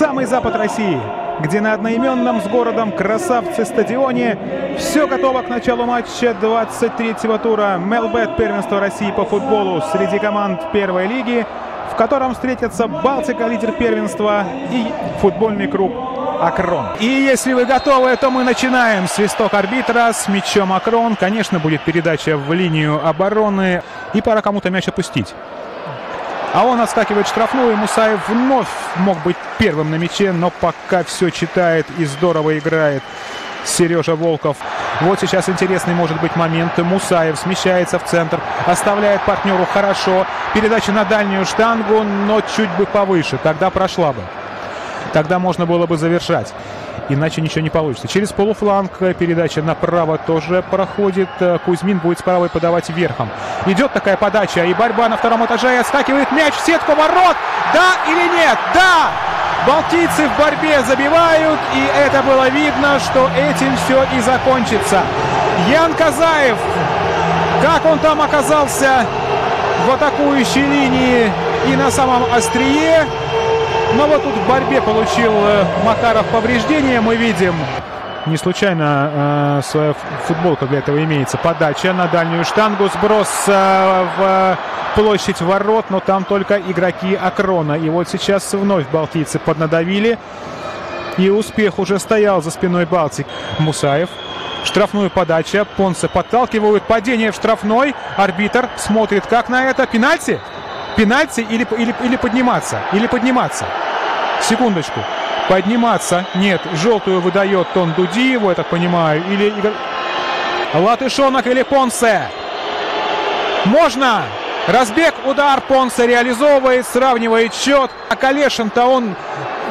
самый запад России, где на одноименном с городом красавцы стадионе все готово к началу матча 23-го тура Мелбет первенства России по футболу среди команд первой лиги, в котором встретятся Балтика, лидер первенства и футбольный клуб Акрон. И если вы готовы, то мы начинаем. Свисток арбитра с мячом Акрон. Конечно, будет передача в линию обороны. И пора кому-то мяч опустить. А он отскакивает штрафную. Мусаев вновь мог быть первым на мяче, но пока все читает и здорово играет Сережа Волков. Вот сейчас интересный может быть момент. Мусаев смещается в центр, оставляет партнеру хорошо. Передача на дальнюю штангу, но чуть бы повыше. Тогда прошла бы. Тогда можно было бы завершать. Иначе ничего не получится. Через полуфланг передача направо тоже проходит. Кузьмин будет с правой подавать верхом. Идет такая подача и борьба на втором этаже. И отскакивает мяч в сетку ворот. Да или нет? Да! Балтийцы в борьбе забивают. И это было видно, что этим все и закончится. Ян Казаев. Как он там оказался в атакующей линии и на самом острие. Но вот тут в борьбе получил э, Макаров повреждение, мы видим. Не случайно э, своя футболка для этого имеется. Подача на дальнюю штангу, сброс э, в площадь ворот, но там только игроки Акрона. И вот сейчас вновь балтийцы поднадавили. И успех уже стоял за спиной Балтик. Мусаев. Штрафную подача. Понце подталкивают. Падение в штрафной. Арбитр смотрит как на это. Пенальти? Пенальти или, или, или подниматься? Или подниматься? Секундочку. Подниматься. Нет, желтую выдает Тон Дудиеву, я так понимаю. Или Латышонок или Понсе. Можно! Разбег, удар Понсе реализовывает, сравнивает счет. А Калешин-то он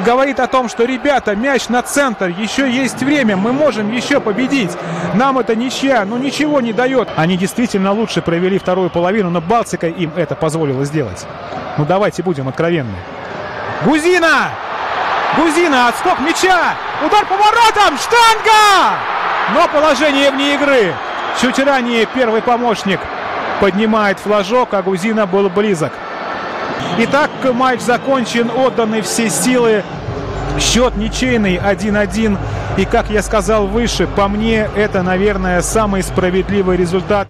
говорит о том, что, ребята, мяч на центр, еще есть время, мы можем еще победить. Нам это ничья, ну ничего не дает. Они действительно лучше провели вторую половину, но Балтика им это позволило сделать. Ну давайте будем откровенны. Гузина! Гузина, отскок мяча! Удар по воротам! Штанга! Но положение вне игры. Чуть ранее первый помощник поднимает флажок, а Гузина был близок. Итак, матч закончен, отданы все силы. Счет ничейный 1-1. И, как я сказал выше, по мне, это, наверное, самый справедливый результат.